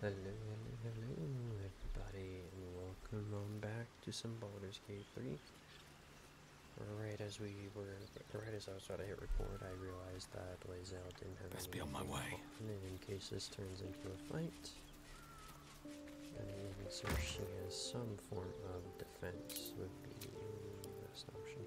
Hello, hello, hello, everybody, and welcome on back to some Baldur's Gate 3. Right as we were, right as I was about to hit record, I realized that Lae'zel didn't have Best be on my way. And in case this turns into a fight, and so she has some form of defense would be the best option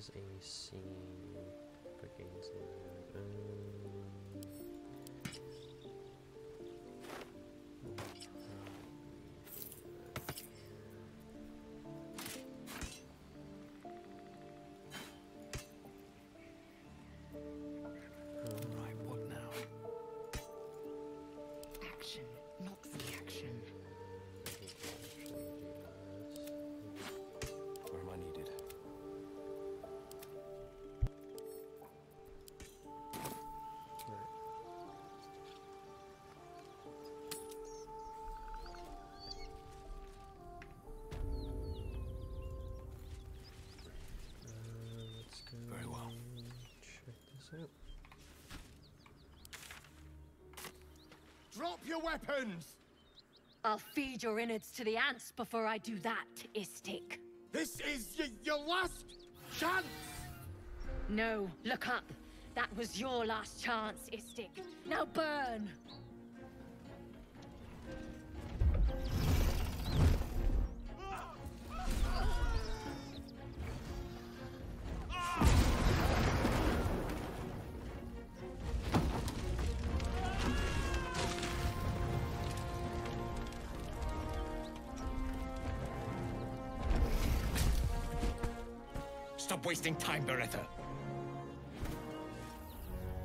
She uses AC, Drop your weapons! I'll feed your innards to the ants before I do that, Istik. This is your last chance! No, look up. That was your last chance, Istik. Now burn! Stop wasting time, Beretta.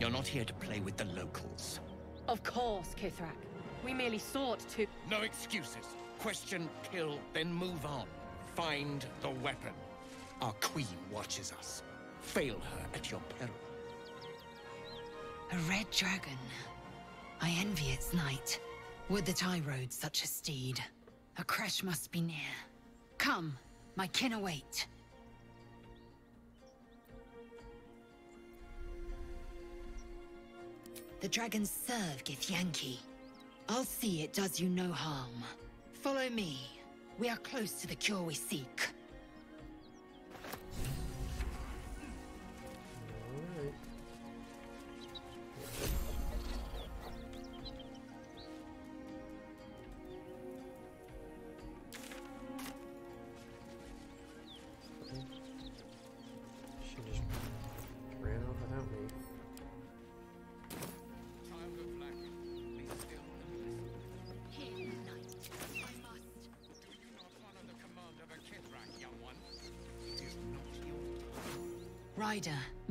You're not here to play with the locals. Of course, Kithrak. We merely sought to. No excuses. Question, kill, then move on. Find the weapon. Our queen watches us. Fail her at your peril. A red dragon. I envy its knight. Would that I rode such a steed. A crash must be near. Come, my kin await. The dragons serve Githyanki. I'll see it does you no harm. Follow me. We are close to the cure we seek.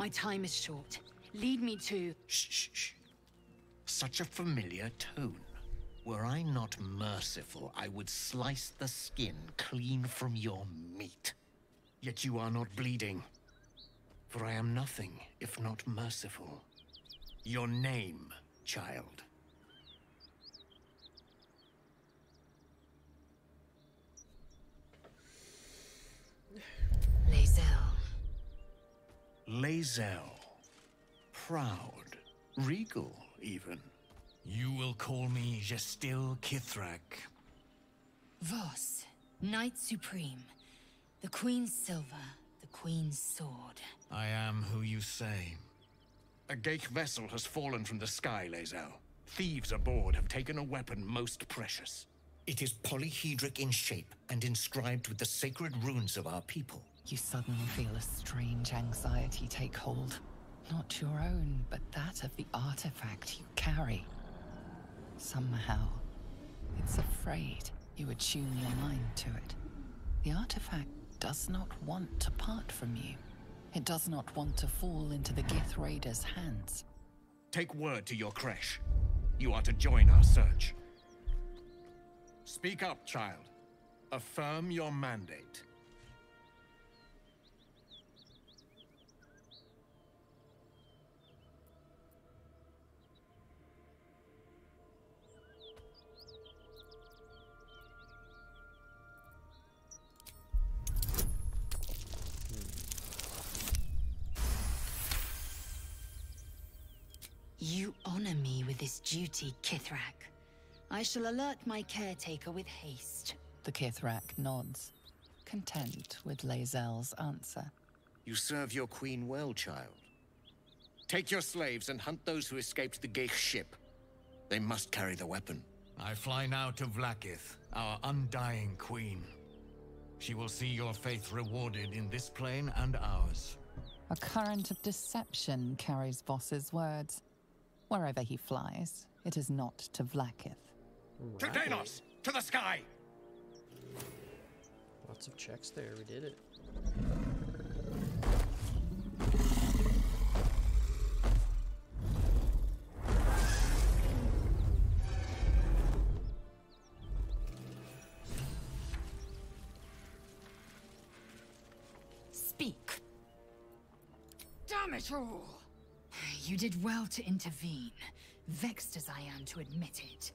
My time is short. Lead me to. Shh, shh, shh. Such a familiar tone. Were I not merciful, I would slice the skin clean from your meat. Yet you are not bleeding. For I am nothing if not merciful. Your name, child. Lae'zel. Proud. Regal, even. You will call me Gestil Kithrak. Voss, Knight Supreme. The Queen's silver, the Queen's sword. I am who you say. A Ghaik vessel has fallen from the sky, Lae'zel. Thieves aboard have taken a weapon most precious. It is polyhedric in shape and inscribed with the sacred runes of our people. You suddenly feel a strange anxiety take hold. Not your own, but that of the artifact you carry. Somehow, it's afraid you attune your mind to it. The artifact does not want to part from you. It does not want to fall into the Gith Raiders' hands. Take word to your creche. You are to join our search. Speak up, child. Affirm your mandate. You honor me with this duty, Kithrak. I shall alert my caretaker with haste. The Kithrak nods, content with Lae'zel's answer. You serve your queen well, child. Take your slaves and hunt those who escaped the Ghaik ship. They must carry the weapon. I fly now to Vlaakith, our undying queen. She will see your faith rewarded in this plane and ours. A current of deception carries Voss's words. Wherever he flies, it is not to Vlaakith. To Danos! To the sky! Lots of checks there. We did it. Speak. Damn it all! You did well to intervene, vexed as I am to admit it.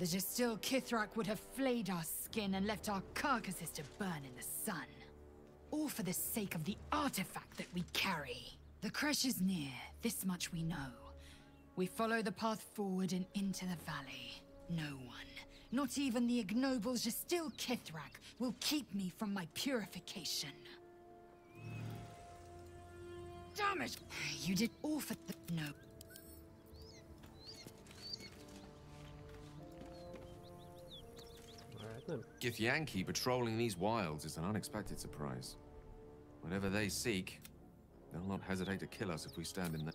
The Gestil Kithrak would have flayed our skin and left our carcasses to burn in the sun. All for the sake of the artifact that we carry. The crash is near, this much we know. We follow the path forward and into the valley. No one, not even the ignoble Gestil Kithrak, will keep me from my purification. Damn it! You did all for the... No. Alright then. Githyanki patrolling these wilds is an unexpected surprise. Whatever they seek, they'll not hesitate to kill us if we stand in the...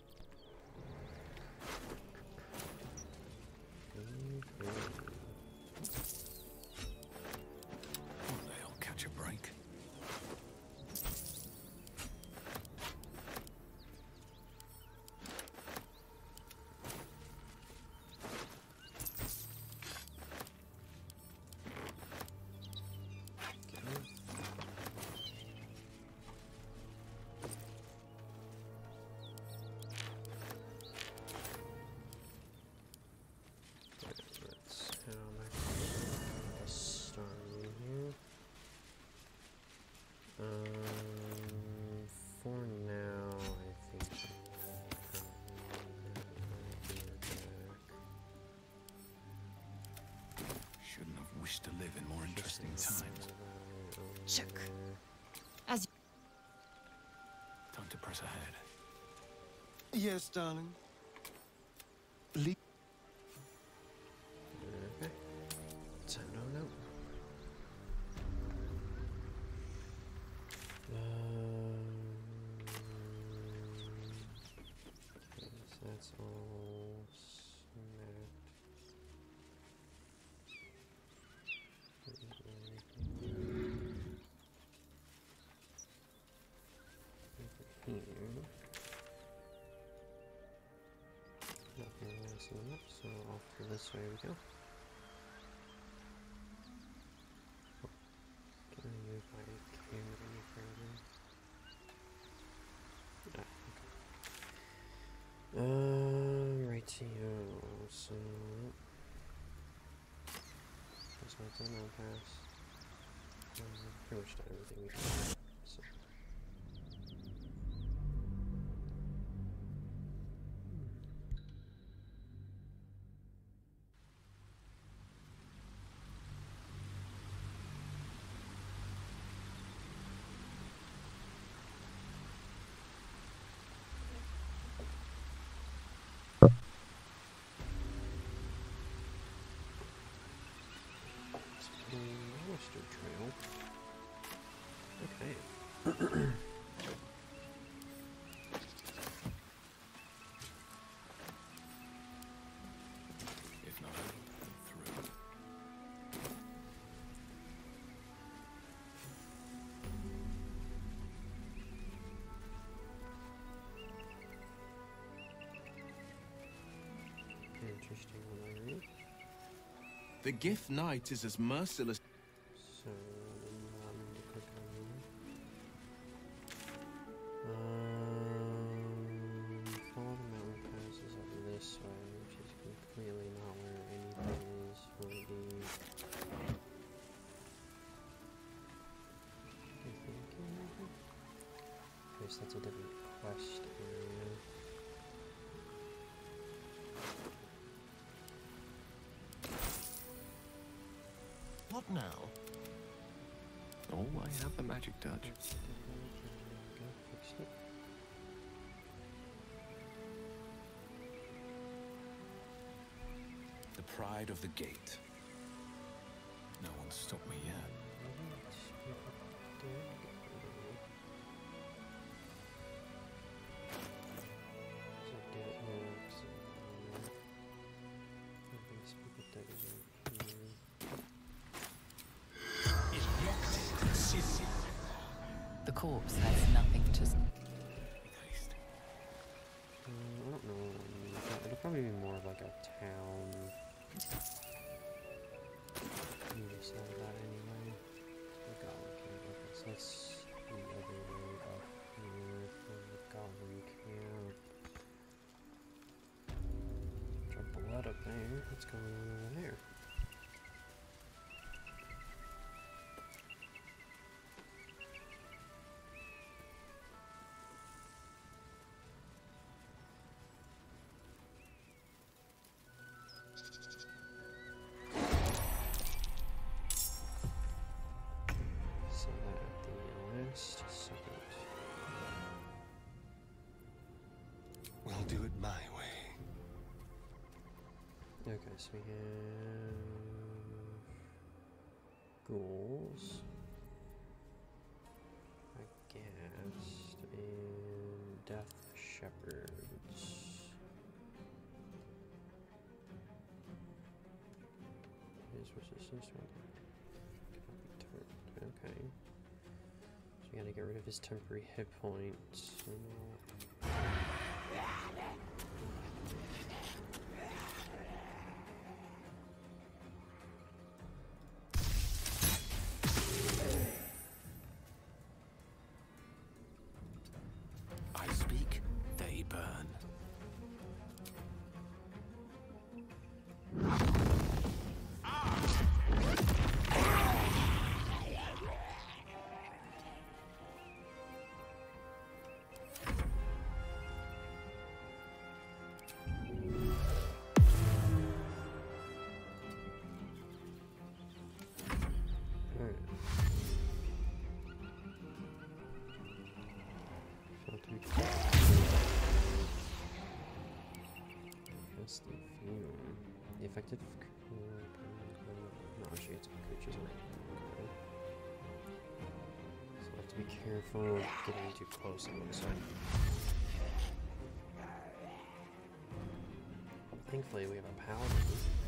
Shouldn't have wished to live in more interesting times. Shook. As Time to press ahead. Yes, darling. For the mountain pass. Um, pretty much done everything we can. So. Monster Trail. Okay. If not through. Interesting one. The Gith Knight is as merciless. Pride of the gate. No one's stopped me yet. The corpse has nothing to. s- I don't know. It'll probably be more of like a town. Blood up there. What's going on over there? That do it my way. Okay, so we have ghouls, a ghast, and death shepherds. Which this one? Okay. So we gotta get rid of his temporary hit points. and effective no actually it's creatures right So I have to be careful of getting too close on one side. Thankfully we have a paladin.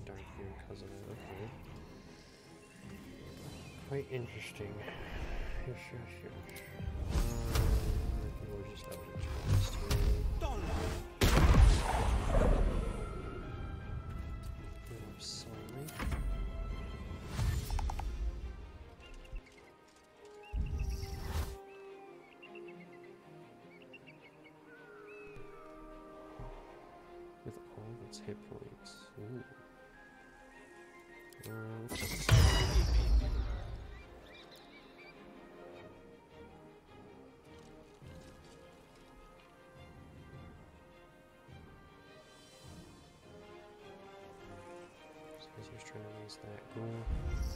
Dark here because of it. Okay. Quite interesting. Yes. Um, I think we'll just chance to. With all its hit points. Ooh.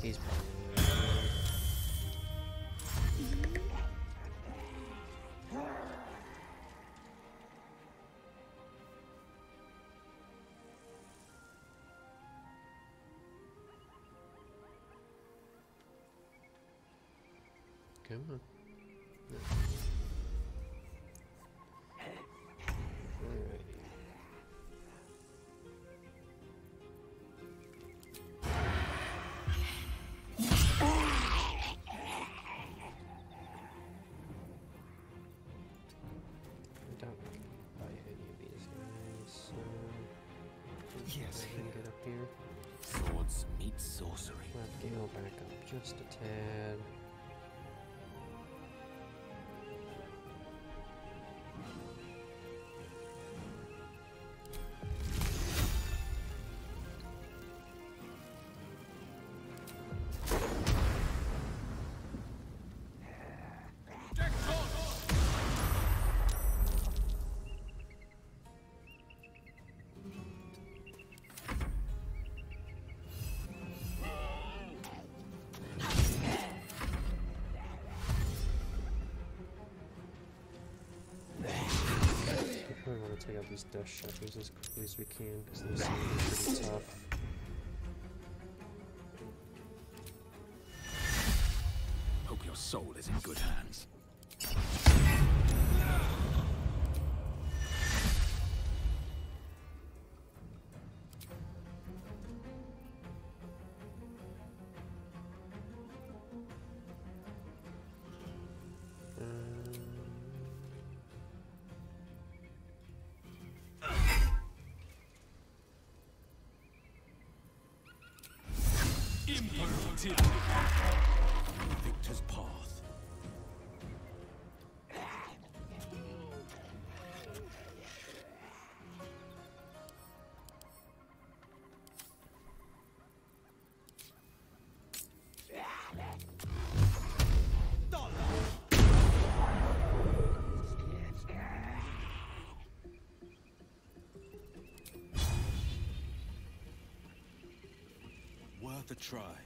He was trying to raise that. He's. Come on. No. Just to tad. These dust shelters as quickly as we can because those seem pretty tough. Hope your soul is in good hands. Victor's path. Worth a try.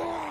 Oh!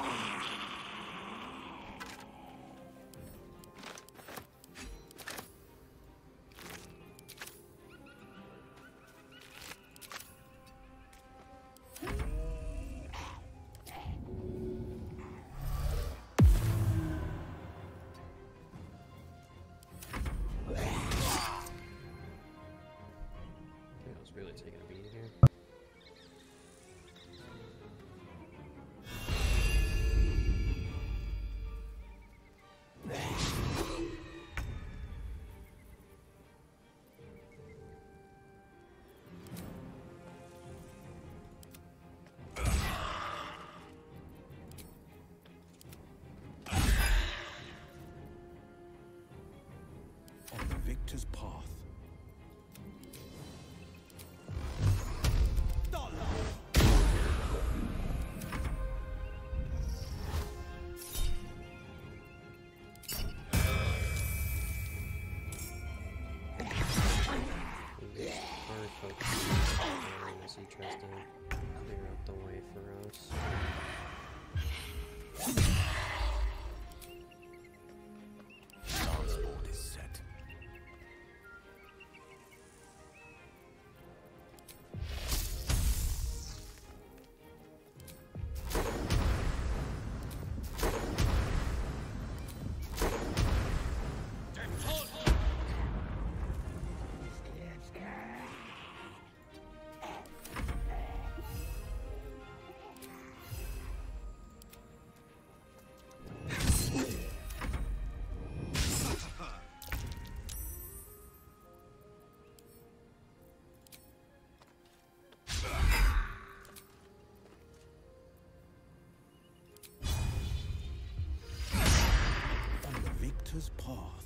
Hunter's paw.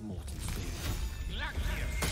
mortal fear.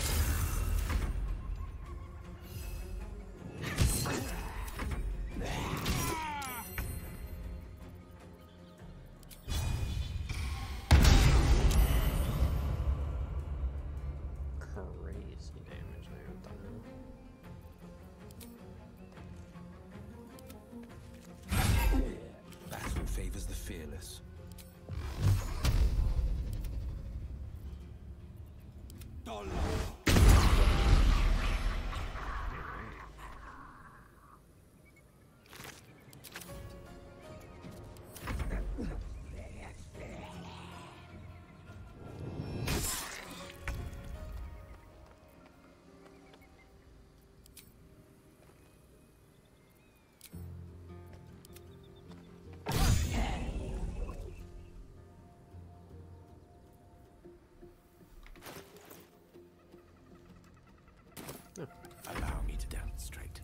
Allow me to demonstrate.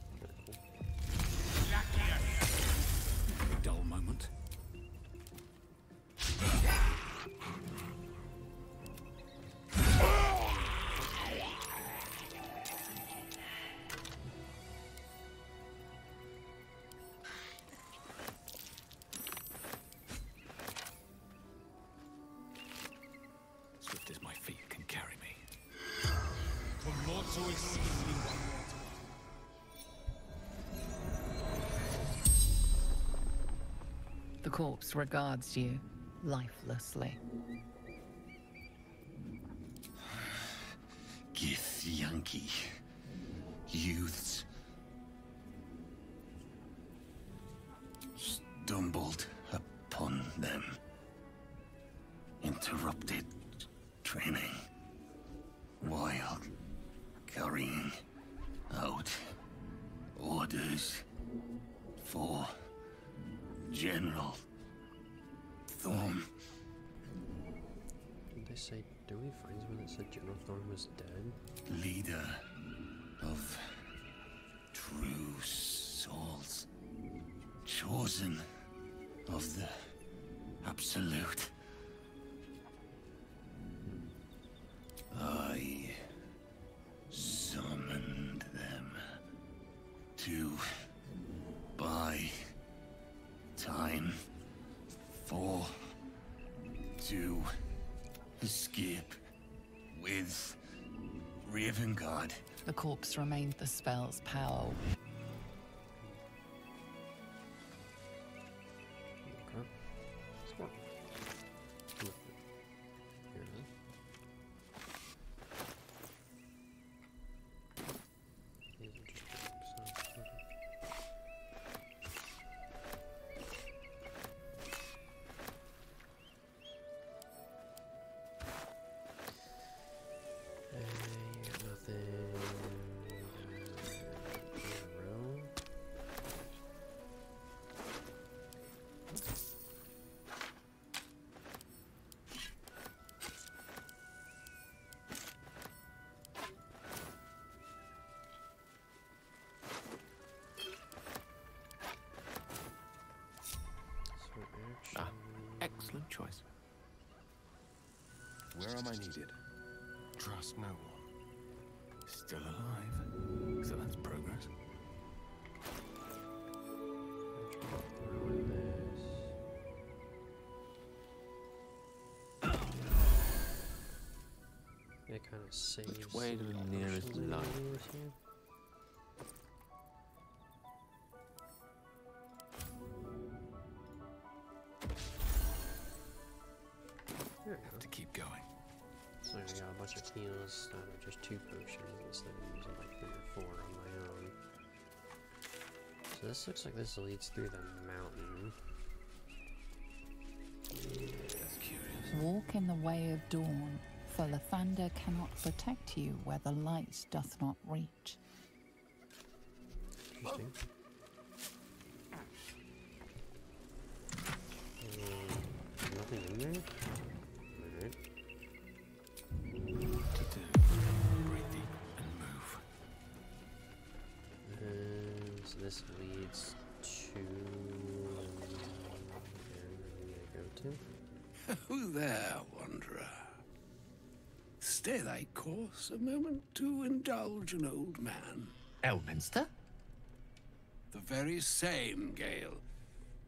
corpse regards you lifelessly. corpse remained the spell's power. Excellent choice. Where am I needed? Trust no one. Still alive. So that's progress. They kind of see. Which way to the nearest light? Like this leads through the mountain. Walk in the way of dawn, for the thunder cannot protect you where the light doth not reach. Interesting. Um, nothing in there? Alright. Breathe and move. And so this leads to where we go to. Who there, wanderer? Stay thy course a moment to indulge an old man. Elminster? The very same, Gale.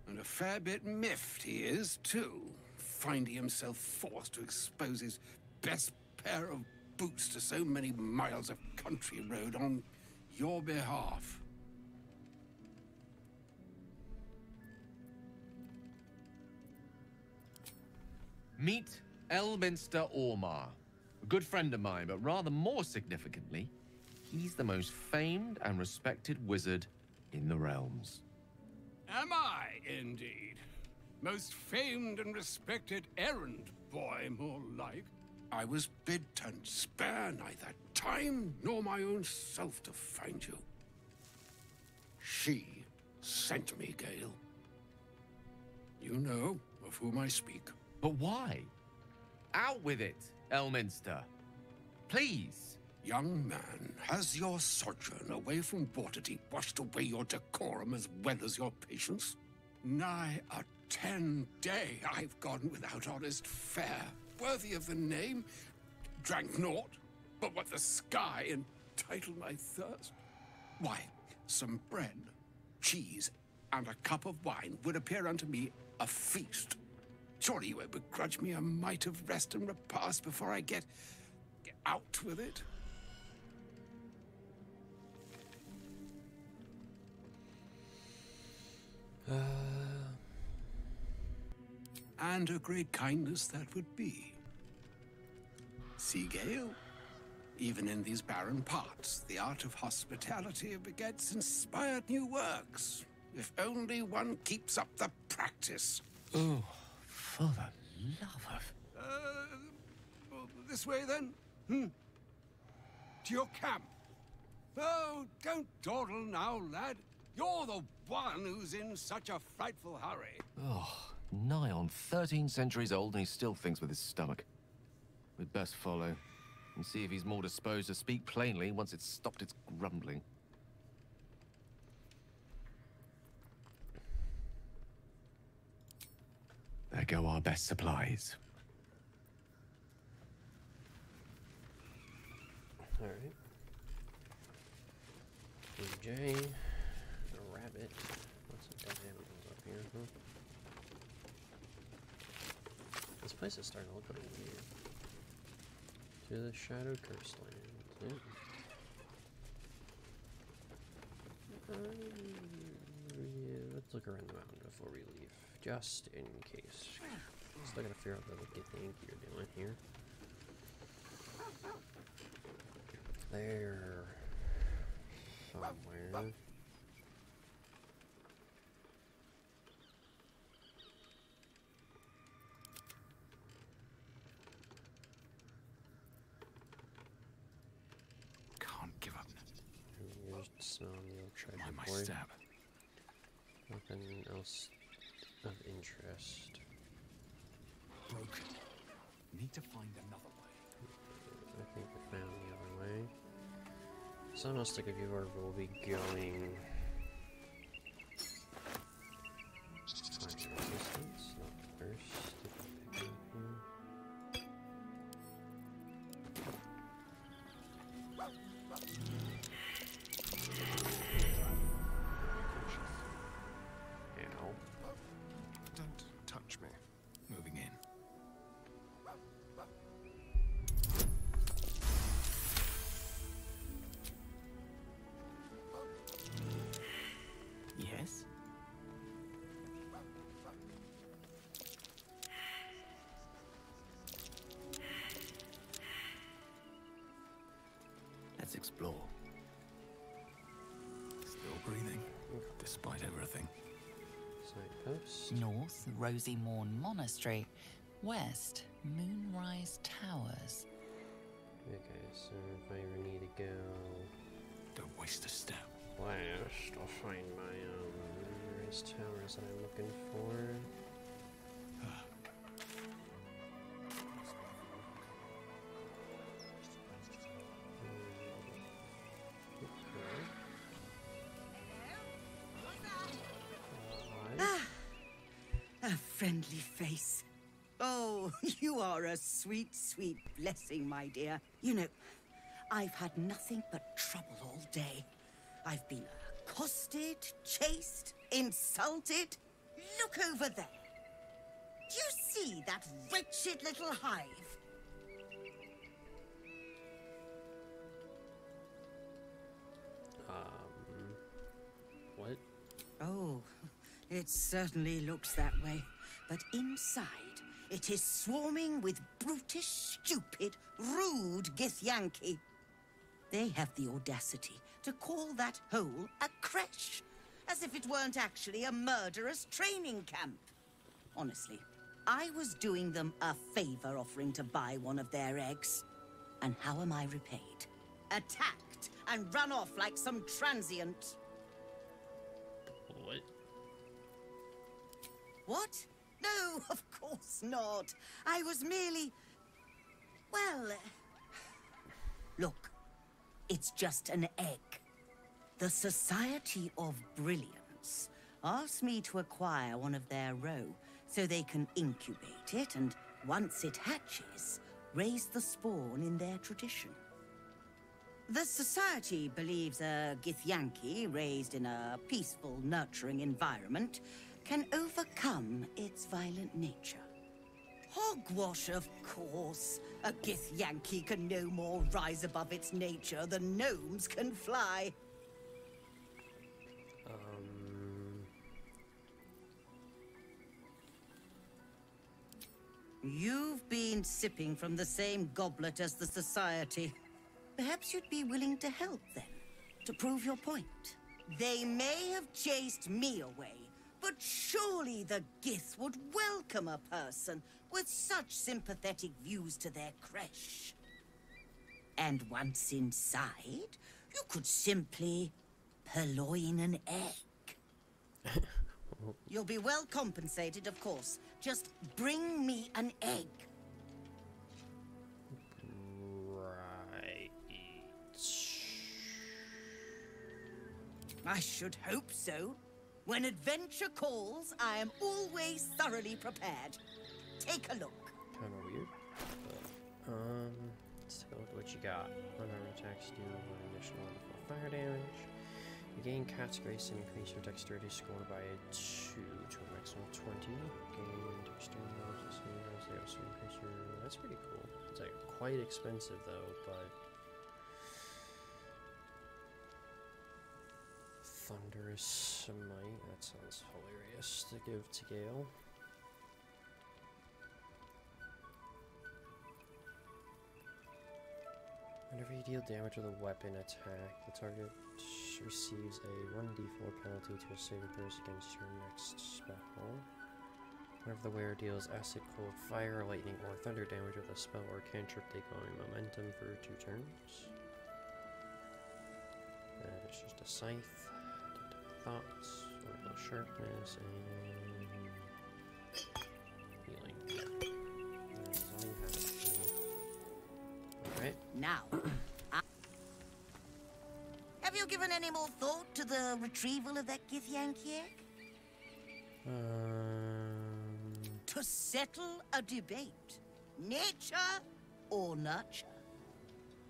And a fair bit miffed he is, too, finding himself forced to expose his best pair of boots to so many miles of country road on your behalf. Meet Elminster Aumar. A good friend of mine, but rather more significantly, he's the most famed and respected wizard in the realms. Am I, indeed? Most famed and respected errand boy, more like. I was bid to spare neither time nor my own self to find you. She sent me, Gale. You know of whom I speak. But why? Out with it, Elminster. Please. Young man, has your sojourn away from Waterdeep washed away your decorum as well as your patience? Nigh a ten day I've gone without honest fare, worthy of the name. Drank naught, but what the sky entitled my thirst. Why, some bread, cheese, and a cup of wine would appear unto me a feast. Surely you won't begrudge me a mite of rest and repast before I get get out with it? Uh, And a great kindness that would be. See, Gale? Even in these barren parts, the art of hospitality begets inspired new works. If only one keeps up the practice. Oh, for the love of... Uh, well, this way then? Hmm? To your camp. Oh, don't dawdle now, lad. You're the one who's in such a frightful hurry. Oh, nigh on 13 centuries old and he still thinks with his stomach. We'd best follow and see if he's more disposed to speak plainly once it's stopped its grumbling. There go our best supplies. Alright. DJ, a rabbit. What's dead animals up here, huh? This place is starting to look pretty weird. To the Shadow Curse Lands. Yep. Um, yeah, let's look around the mountain before we leave, just in case. Still gotta figure out what the thing you're doing here. There. Somewhere. Can't give up. Here's some little treasure Mind my board. step. Nothing else of interest. Broken. Need to find another way. I think we found the other way. Someone else take a view where we'll be going. Signpost. North, Rosymorn Monastery. West, Moonrise Towers. Okay, so if I ever need to go Don't waste a step. west, I'll find my um Moonrise Towers that I'm looking for. Friendly face. Oh, you are a sweet, sweet blessing, my dear. You know, I've had nothing but trouble all day. I've been accosted, chased, insulted. Look over there. Do you see that wretched little hive? Um, what? Oh, it certainly looks that way. But inside, it is swarming with brutish, stupid, rude Githyanki. They have the audacity to call that hole a creche, as if it weren't actually a murderous training camp. Honestly, I was doing them a favor offering to buy one of their eggs. And how am I repaid? Attacked and run off like some transient. What? What? No, of course not. I was merely. Well. Look, it's just an egg. The Society of Brilliance asked me to acquire one of their roe so they can incubate it and, once it hatches, raise the spawn in their tradition. The Society believes a Githyanki raised in a peaceful, nurturing environment can overcome its violent nature. Hogwash, of course. A Githyanki can no more rise above its nature than gnomes can fly. Um, You've been sipping from the same goblet as the Society. Perhaps you'd be willing to help them, to prove your point. They may have chased me away, but surely the Gith would welcome a person with such sympathetic views to their creche. And once inside, you could simply purloin an egg. You'll be well compensated, of course. Just bring me an egg. right. I should hope so. When adventure calls, I am always thoroughly prepared. Take a look. Kind of weird. But, um, let's take a look at what you got. Unarmed attacks do one additional level fire damage. You gain Cat's Grace and increase your dexterity score by 2 to a maximum of 20. Gain dexterity and they also increase your. That's pretty cool. It's like quite expensive though, but. Thunderous Might. That sounds hilarious to give to Gale. Whenever you deal damage with a weapon attack, the target receives a 1d4 penalty to a saving throws against your next spell. Whenever the wearer deals acid, cold, fire, lightning, or thunder damage with a spell or cantrip, they gain momentum for two turns. Is just a scythe, thoughts, orbital sharpness, and healing. That is all you have. Alright. Now, have you given any more thought to the retrieval of that Githyanki egg? Um, To settle a debate. Nature or nurture?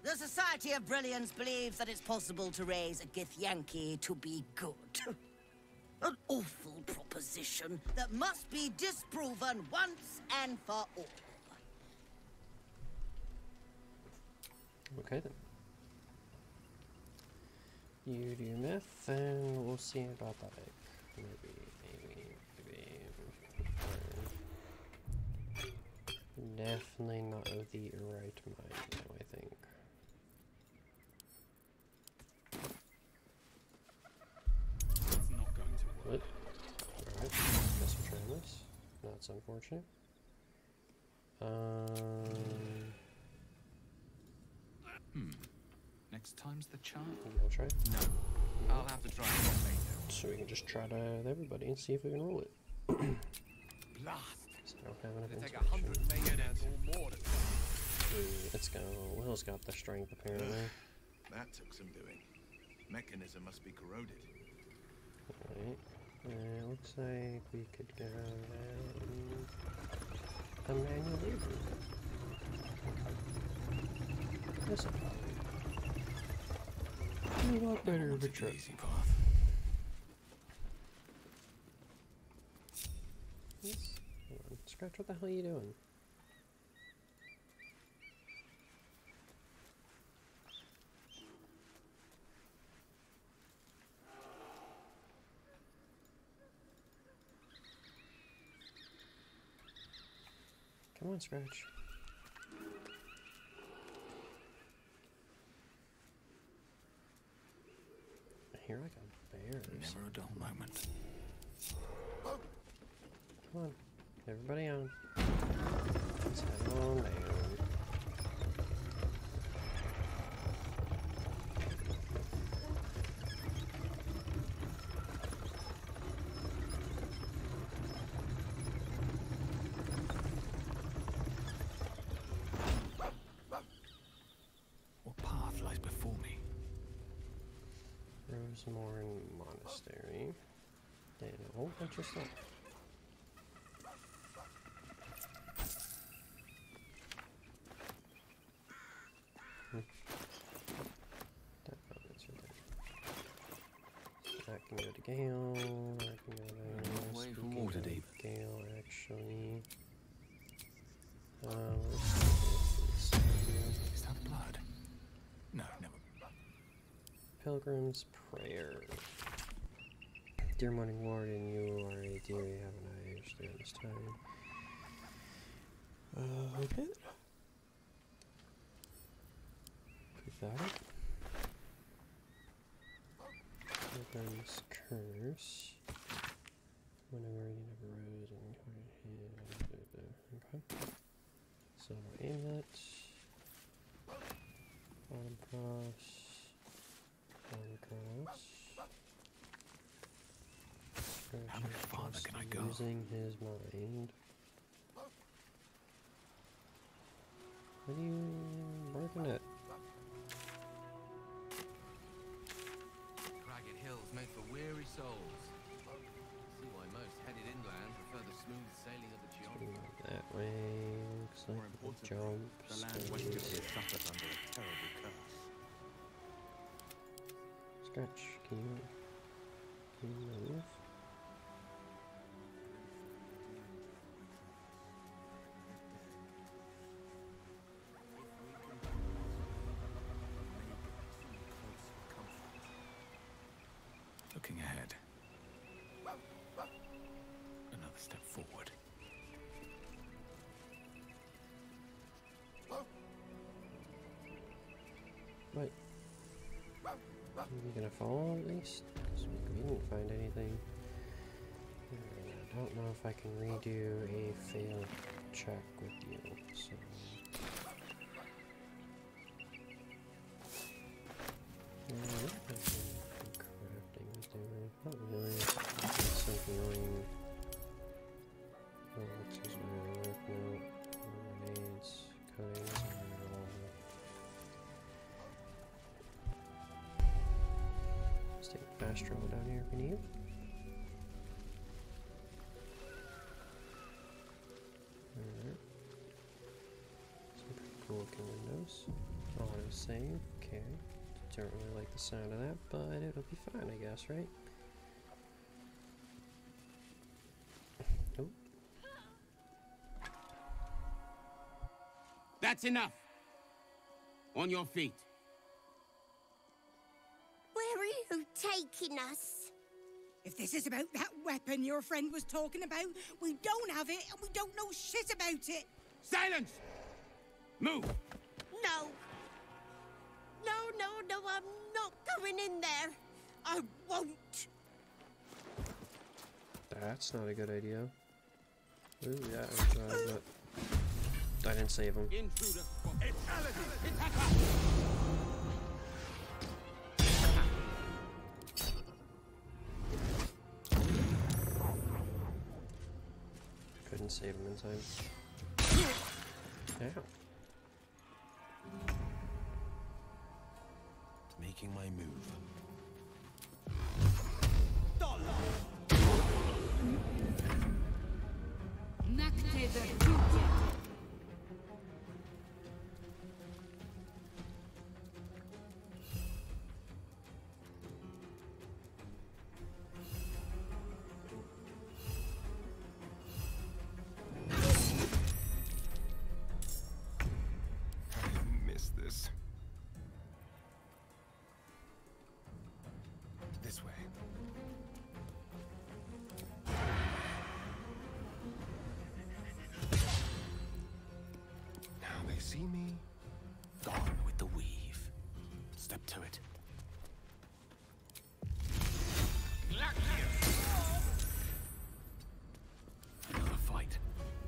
The Society of Brilliance believes that it's possible to raise a Githyanki to be good. An awful proposition that must be disproven once and for all. okay then. You do math, and we'll see about that egg. Maybe, maybe, maybe. Definitely not of the right mind, What? Alright, guess we're trying this. That's unfortunate. Um... Hmm. Next time's the chance. We'll try. No. Mm-hmm. I'll have to try later. So we can just try to with everybody and see if we can roll it. Blast! So I don't have enough take a hundred or more to Ooh, let's go. Will's got the strength apparently. that took some doing. Mechanism must be corroded. Alright. Uh, looks like we could go down a manual labor. That's a probably a lot better of a. Easy path. Yes. Scratch, what the hell are you doing? Come on, Scratch. Here I hear like a bear. or Never a dull moment. Come on, everybody on. Let's head on down. What path lies before me? Rosymorn Monastery. And a whole bunch of stuff. Hmm. That province right there. I can go to Gale. I can go there. Way from Speaking of Waterdeep. Gale, actually. Uh, let's see this. Is that blood? No, never. Pilgrim's Prayer. Dear Morning Warden, you are a dear, you have an eye during this time. Uh, okay. Pick that up. Pilgrim's Curse. Whenever you never rose and Okay. Silver Amulet. Bottom Cross. Bottom How much farther can I go? Using his mind. What are you working at? Ragged hills made for weary souls. See why most headed inland prefer the smooth sailing of the Going geography. that way. Looks like More the jump. the land west of here suffers under a terrible curse. Scratch. Can you? Can you move? Follow at least? 'Cause we didn't find anything. I don't know if I can redo a failed check with you, so. Travel down here if we need. Alright. Some pretty cool looking windows. Auto save, okay. Don't really like the sound of that, but it'll be fine, I guess, right? That's enough. On your feet. You us? If this is about that weapon your friend was talking about, we don't have it and we don't know shit about it. Silence! Move! No. No, no, no, I'm not going in there. I won't. that's not a good idea. Ooh, yeah, uh, but I didn't save him. Intruder. Fatality. Couldn't save him in time. Ow. Making my move. Nakte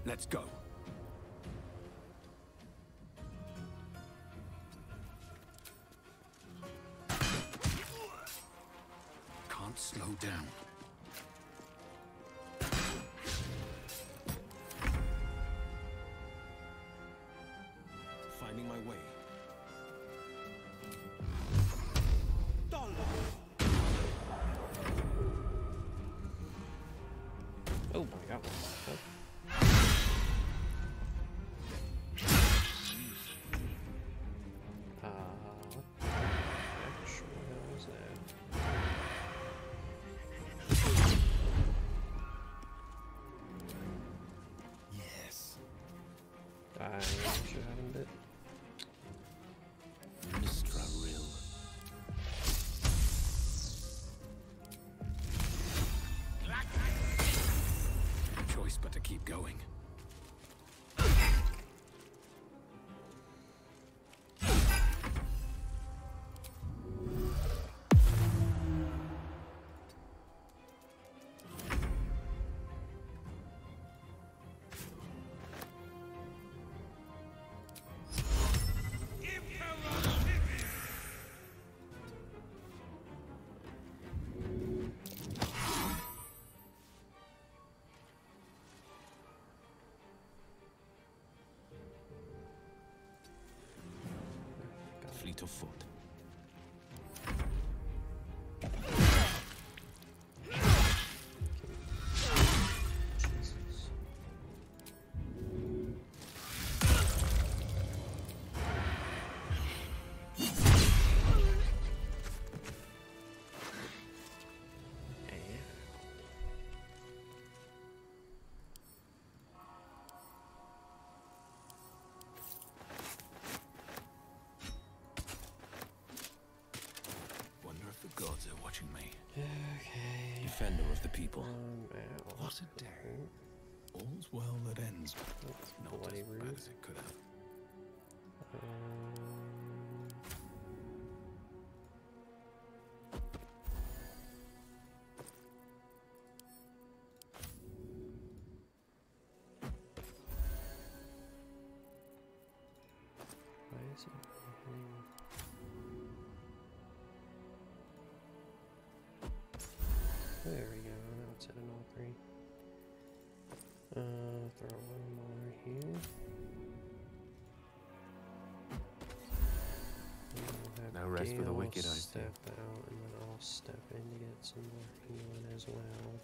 Let's go. Can't slow down. Finding my way. Oh my god, I Fleet of foot. If the gods are watching me. Okay. Defender of the people. Um. What a day. All's well that ends. Not as bad as it could have. Throw one more here. And we'll have No rest for the wicked, I. Step out, and then I'll step in to get some more healing as well.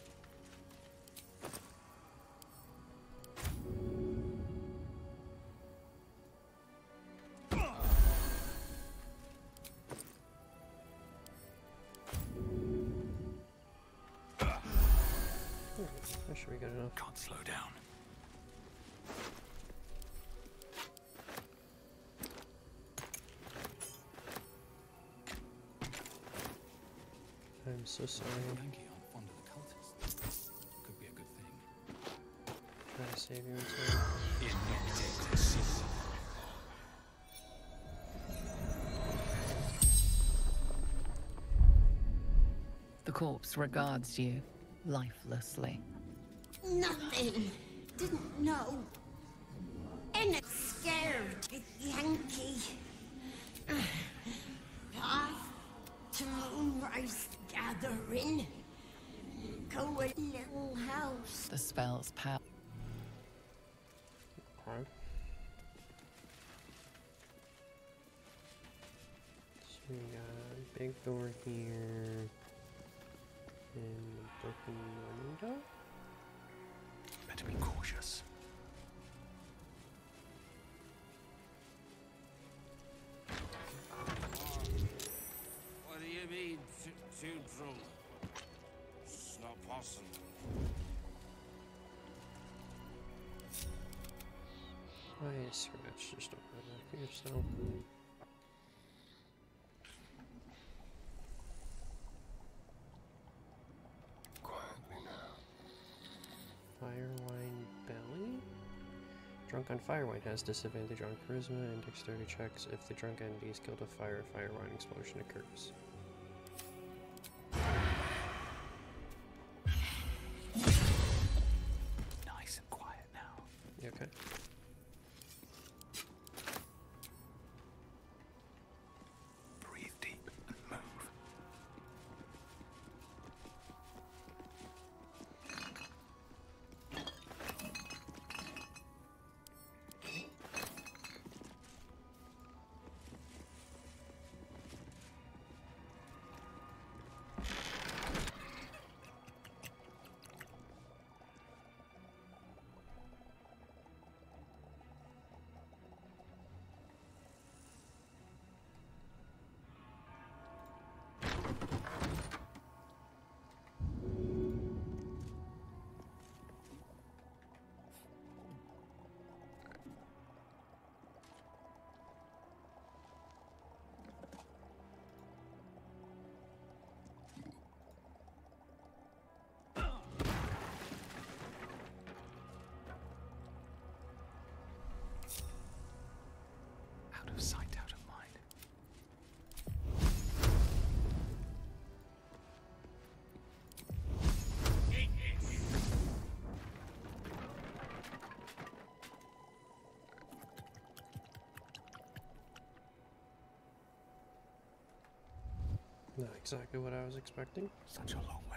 I'm so sorry. Blanky aren't fond of the cultists. Could be a good thing. Try to save you until. The corpse regards you lifelessly. Nothing. Didn't know. Got door here. And a broken window. Better be cautious. What do you mean, too, too drunk? It's not possible. Why is Scratch just over there yourself? Firewine has disadvantage on Charisma and Dexterity checks if the drunk entity is killed with fire or Firewine explosion occurs. Not exactly what I was expecting. Such a long way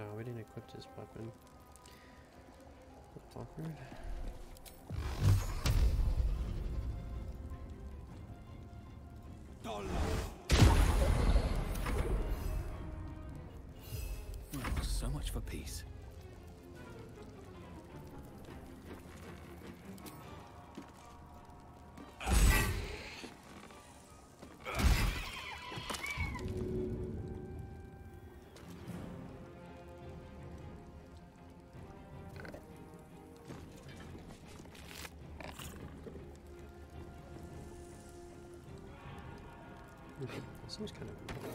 No, we didn't equip this weapon. That's awkward. Hmm, so much for peace. That seems kind of cool.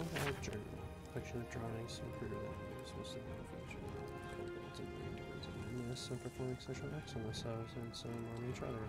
Overall journal. Collection of drawings and career letters was the function of cultivating and difference in this and performing social acts on themselves and some on each other.